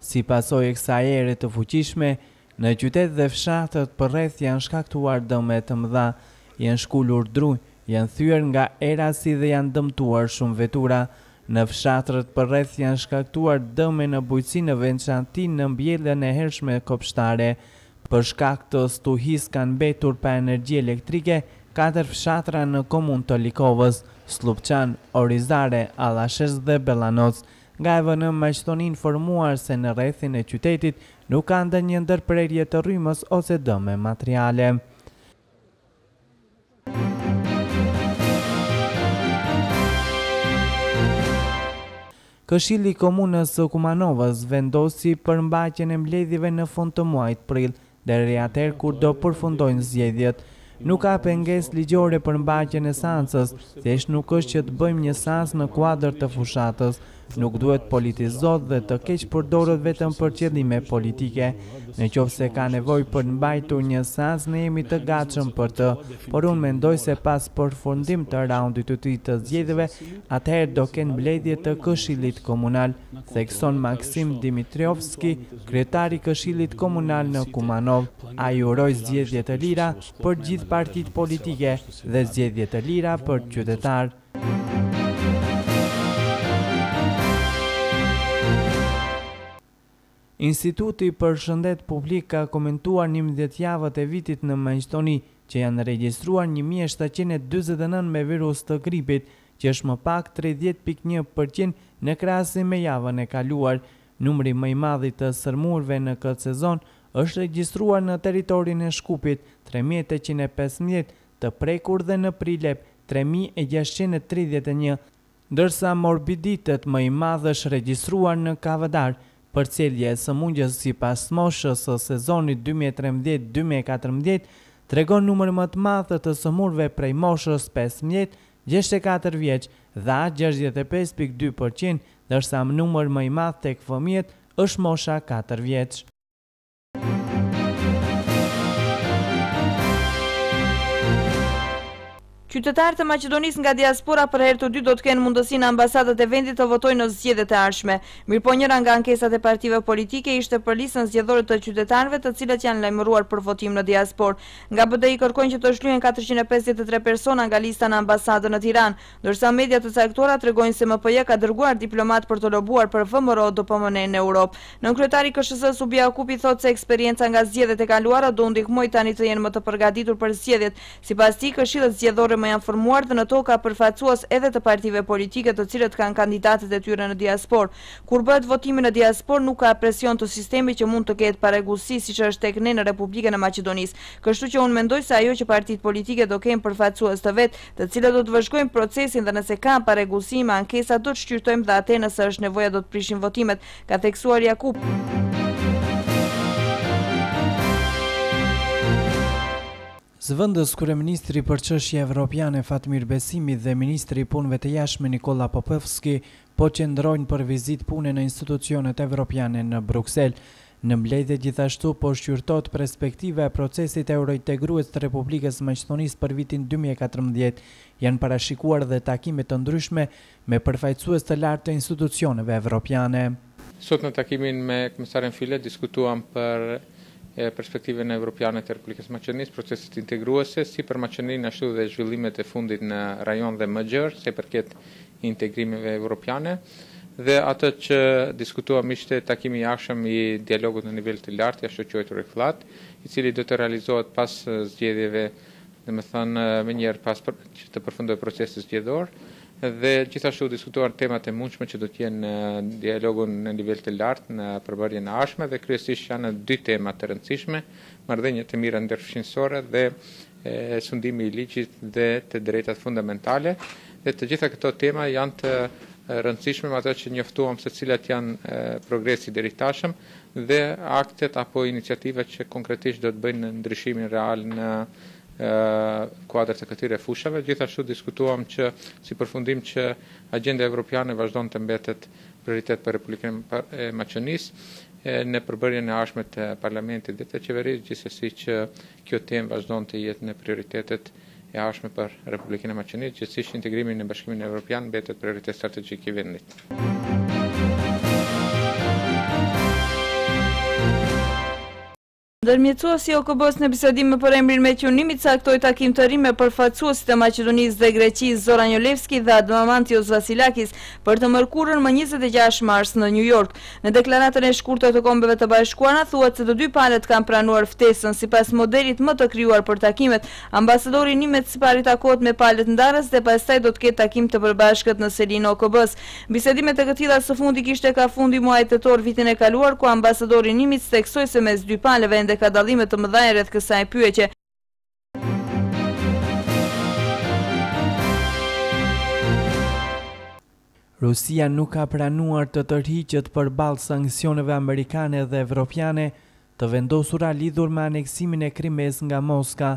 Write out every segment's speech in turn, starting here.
Si pasojë e kësaj ere të fuqishme, në qytet dhe fshatrat përreth janë shkaktuar dëme të mëdha, janë shkulur dru, janë thyer nga era si dhe janë dëmtuar shumë vetura. Në fshatrat përreth janë shkaktuar dëme në bujqësi në veçanti në mbjelljen e hershme kopshtare. Për shkak të stuhisë kanë mbetur pa energji elektrike katër fshatra në komunë të Likovës, Sllupçan, Orizare, Allashec dhe Bellanoc, Nga EVN Maqedoni informuan se në rrethin e qytetit nuk ka ndonjë ndërprerje të rrymës ose dëme materiale. Këshilli i Komunës së Kumanovës vendosi për mbajtjen e mbledhjeve në fund të muajit prill, Deri atëherë kur do përfundojnë zgjedhjet. Nuk ka pengesë ligjore për mbajtjen e seancës, thjesht nuk është që të bëjmë një seancë në kuadër të fushatës. Nuk duhet të politizohet dhe të keqpërdoret vetëm për qëllime politike. Në qoftë se ka nevojë për të mbajtur një seancë ne jemi të gatshëm për të, por unë mendoj se pas përfundimit të raundit të dytë të zgjedhjeve, atëherë do kemi mbledhje të Këshillit Komunal. thekson Maksim Dimitriovski, kryetar i Këshillit Komunal në Kumanovë. Ai uroi zgjedhje të lira për gjithë partitë politike dhe zgjedhje të lira për qytetarë. Instituti për Shëndet Publik ka komentuar njëmbëdhjetë javët e vitit në Maqedoni, që janë regjistruar një mijë e shtatëqind e njëzet e nëntë me virus të gripit, që është më pak tridhjetë pikë një për qind në krahasim me javën e kaluar. Numri më i madh i të sëmurëve në këtë sezon është regjistruar në territorin e Shkupit, tre mijë e tetëqind e pesëmbëdhjetë të prekur dhe në Prilep, tre mijë e gjashtëqind e tridhjetë e një, Ndërsa morbiditet më i madh është regjistruar në Kavadar, përcjellja e sëmundjes sipas moshës së sezonit dy mijë e trembëdhjetë dy mijë e katërmbëdhjetë tregon numrin më të madh të sëmurëve prej moshës pesëmbëdhjetë, gjashtëdhjetë e katër vjeç, dhe gjashtëdhjetë e pesë pikë dy për qind, ndërsa numër më i madh tek fëmijët është mosha katër vjeç. Qytetarët e Maqedonisë nga diaspora për herë të dytë do të kenë mundësi në ambasadat e vendit të votojnë në zgjedhjet e ardhshme. Mirpo njëra nga ankesat e partive politike ishte për listën zgjedhore të qytetarëve të cilët janë lajmëruar për votim në diasporë. Nga BDI kërkojnë që të shlyhen 453 persona nga lista në ambasadën në Tiranë. Ndërsa media të caktuara tregojnë se MPJ ka dërguar diplomatë për të lobuar për VMRO-DPMNE në Europë. Nënkryetari i KSHZ-së Subi Jakupi thotë se eksperienca nga zgjedhjet e kaluara do u ndihmojë tani të jenë më të përgatitur për zgjedhjet. Sipas tij, këshillet zgjedhore më janë formuar dhe në to ka përfaqësues edhe të partive politike të cilat kanë kandidatët e tyre në diasporë. Kur bëhet votimi në diasporë nuk ka presion të sistemit që mund të ketë parregullsi siç është tek ne në Republikën e Maqedonisë. Kështu që unë mendoj se ajo që partitë politike do kenë përfaqësues të vet, të cilët do të vëzhgojnë procesin dhe nëse ka parregullsi me ankesa do të shqyrtojmë dhe ate nëse është nevoja do të prishim votimet, ka theksuar Jakupi. Zëvendës kryeministri për çështje evropiane Fatmir Besimi dhe ministri i Punëve të Jashtme Nikolla Popovski po qëndrojnë për vizitë pune në institucionet evropiane në Bruksel. Në mbledhje gjithashtu po shqyrtohet perspektiva e procesit eurointegrues të Republikës së Maqedonisë për vitin dy mijë e katërmbëdhjetë. Janë parashikuar dhe takime të ndryshme me përfaqësues të lartë të institucioneve evropiane. Sot në takimin me Komisarin File diskutuam për perspektivën evropiane të Republikës Maqedonisë, proceset integruese, si për Maqedoninë ashtu dhe zhvillimet e fundit në rajon dhe më gjerë sa i përket integrimeve evropiane dhe atë që diskutuam ishte takimi i ardhshëm i dialogut në nivel të lartë i ashtuquajtur HLAD, i cili do të realizohet pas zgjedhjeve, domethënë menjëherë pas që të përfundojë procesi zgjedhor dhe gjithashtu u diskutuan temat e mundshme që do të jenë në dialogun në nivel të lartë në përbërjen e ardhshme dhe kryesisht janë dy tema të rëndësishme, marrëdhëniet e mira ndërfqinjësore dhe sundimi i ligjit dhe të drejtat fundamentale dhe të gjitha këto tema janë të rëndësishme me ato që njoftuam se cilat janë progresi deri tashëm dhe aktet apo iniciativat që konkretisht do të bëjnë ndryshimin real në kuadër të këtyre fushave. Gjithashtu diskutuam që si përfundim që agjenda evropiane vazhdon të mbetet prioritet për Republikën e Maqedonisë në përbërjen e ardhshme të parlamentit dhe të qeverisë, gjithsesi që Kjo temë vazhdon të jetë në prioritetet e ardhshme për Republikën e Maqedonisë, gjithsesi integrimi në Bashkimin Evropian mbetet prioritet strategjik i vendit. Ndërmjetësuesi i OKB-së në bisedime për emrin Metju Nimitz caktoi takim të ri me përfaqësuesit e Maqedonisë dhe Greqisë Zoran Jolevski dhe Adamantios Vasilakis për të mërkurën më 26 mars në New York. Në deklaratën e shkurtër të Kombeve të Bashkuara thuhet se të dy palët kanë pranuar ftesën sipas modelit më të krijuar për takimet. Ambasadori Nimitz së pari takohet me palët ndaras dhe pastaj do të ketë takim të përbashkët në selinë e OKB-së. Bisedime të këtilla së fundi kishte kah fundi i muajit tetor vitin e kaluar ku ambasadori Nimitz theksoi se mes dy palëve ende ka dallime të mëdha rreth kësaj pyetje. Rusia nuk ka pranuar të tërhiqet përballë sanksioneve amerikane dhe evropiane të vendosura lidhur me aneksimin e Krimesë nga Moska.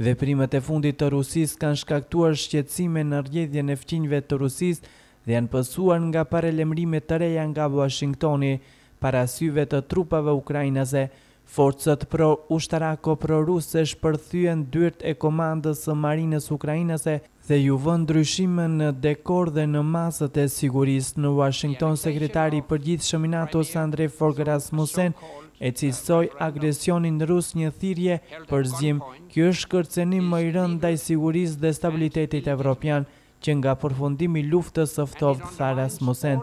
Veprimet e fundit të Rusisë kanë shkaktuar shqetësime në rrjedhjen e fqinjëve të Rusisë dhe janë pasuar nga paralajmërime të reja nga Uashingtoni para syve të trupave ukrainase, Forcat pro-ushtarako-pro-ruse shpërthyen dyert e komandës së marinës ukrainase dhe iu vënë ndryshime në dekor dhe në masat e sigurisë në Uashington Sekretari i Përgjithshëm i NATO-s Andre Fogh Rasmussen e cilësoi agresionin rus një thirrje për zgjim Ky është kërcënimi më i rëndë ndaj sigurisë dhe stabilitetit evropian që nga përfundimi i luftës së ftohtë, tha Rasmussen.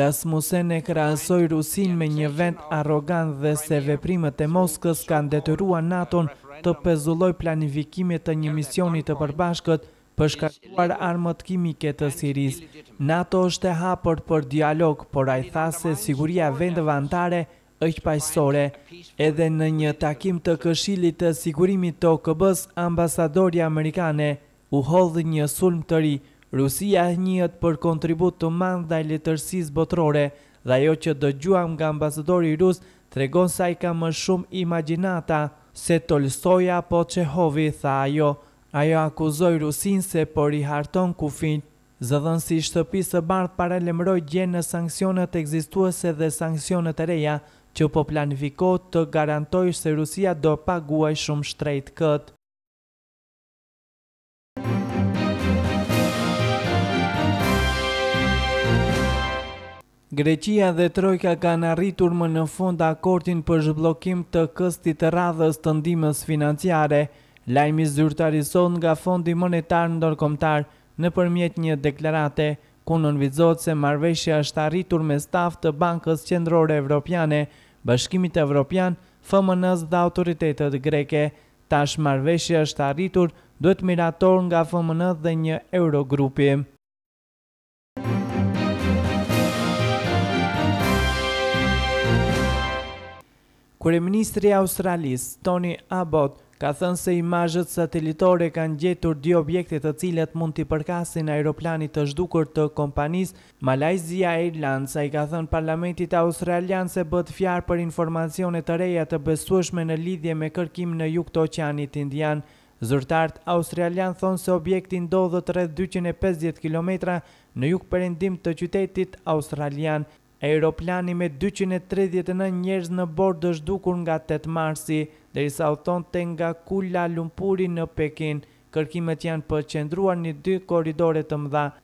Rasmussen e krahasoi Rusinë me një vend arrogant dhe se veprimet e Moskës kanë detyruar NATO-n të pezullojë planifikimet të një misioni të përbashkët për shkatërruar armët kimike të Sirisë. NATO është e hapur për dialog, por ai tha se siguria e vendeve anëtare është parësore. Edhe në një takim të Këshillit të Sigurimit të OKB-së, ambasadorja amerikane, U hodh në sulm të ri, Rusia njihet për kontribut të madh ndaj letërsisë botërore dhe ajo që dëgjuam nga ambasadori rus tregon se ai ka më shumë imagjinatë se Tolstoi apo Çehovi, tha ajo. Ajo akuzoi Rusinë se po riharton kufinjtë. Zëdhënësi i Shtëpisë së Bardhë paralajmëroi dje se sanksionet ekzistuese dhe sanksionet e reja që po planifikohet të garantojnë se Rusia do paguajë shumë shtrejtë këtë. Greqia dhe Trojka kanë arritur më në fund akordin për zhbllokim të këstit të radhës të ndihmës financiare. Lajmi zyrtarizohet nga Fondi Monetar Ndërkombëtar nëpërmjet një deklarate, ku nënvizohet se marrëveshja është arritur me staf të Bankës Qendrore Evropiane, Bashkimit Evropian, FMN-së dhe autoritetet greke, Tash marrëveshja është arritur, duhet miratuar nga FMN dhe një Eurogrupi. Kryeministri i Australisë, Tony Abbott, ka thënë se imazhet satelitore kanë gjetur dy objekte të cilat mund t'i përkasin aeroplanit të zhdukur të kompanisë Malajzia Airlines. Ai i ka thënë parlamentit australian se bëhet fjalë për informacione të reja të besueshme në lidhje me kërkimin në jug të Oqeanit Indian. Zyrtarët australianë thonë se objekti ndodhet rreth dyqind e pesëdhjetë kilometra në jugperëndim të qytetit australian. Aeroplani me dyqind e tridhjetë e nëntë njerëz në bord është zhdukur nga tetë marsi, derisa udhëtonte nga Kuala Lumpuri në Pekin. Kërkimet janë përqendruar në dy korridore të mëdha,